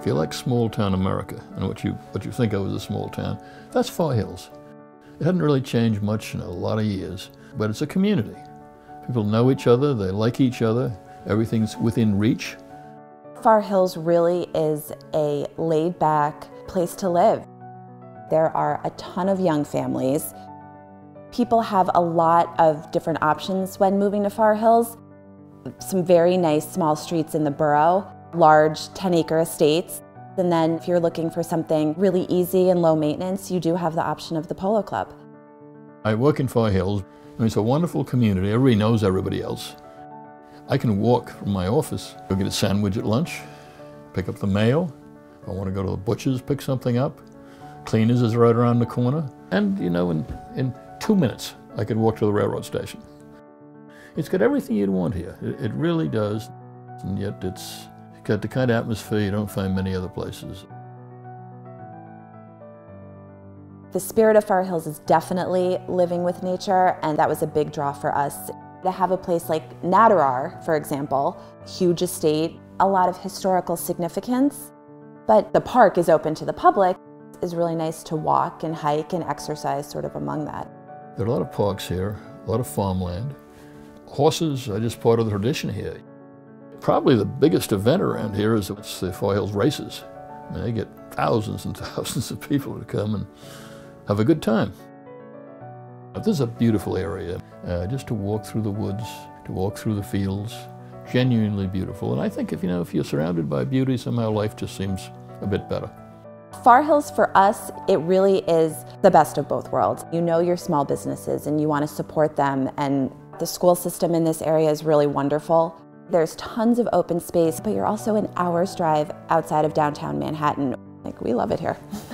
If you like small town America and what you, what you think of as a small town, that's Far Hills. It hadn't really changed much in a lot of years, but it's a community. People know each other, they like each other, everything's within reach. Far Hills really is a laid back place to live. There are a ton of young families. People have a lot of different options when moving to Far Hills. Some very nice small streets in the borough, large 10 acre estates. And then if you're looking for something really easy and low maintenance, you do have the option of the Polo Club. I work in Far Hills. Mean, it's a wonderful community. Everybody knows everybody else. I can walk from my office, go get a sandwich at lunch, pick up the mail. I want to go to the butcher's, pick something up. Cleaners is right around the corner. And, you know, in, in two minutes, I could walk to the railroad station. It's got everything you'd want here. It, it really does. And yet it's got the kind of atmosphere you don't find many other places. The spirit of Far Hills is definitely living with nature, and that was a big draw for us. To have a place like Natirar, for example, huge estate, a lot of historical significance, but the park is open to the public, is really nice to walk and hike and exercise sort of among that. There are a lot of parks here, a lot of farmland. Horses are just part of the tradition here. Probably the biggest event around here is the Far Hills races. I mean, they get thousands and thousands of people to come and have a good time. This is a beautiful area, uh, just to walk through the woods, to walk through the fields, genuinely beautiful. And I think if you know if you're surrounded by beauty, somehow life just seems a bit better. Far Hills for us, it really is the best of both worlds. You know your small businesses and you want to support them and the school system in this area is really wonderful. There's tons of open space, but you're also an hour's drive outside of downtown Manhattan. Like, we love it here.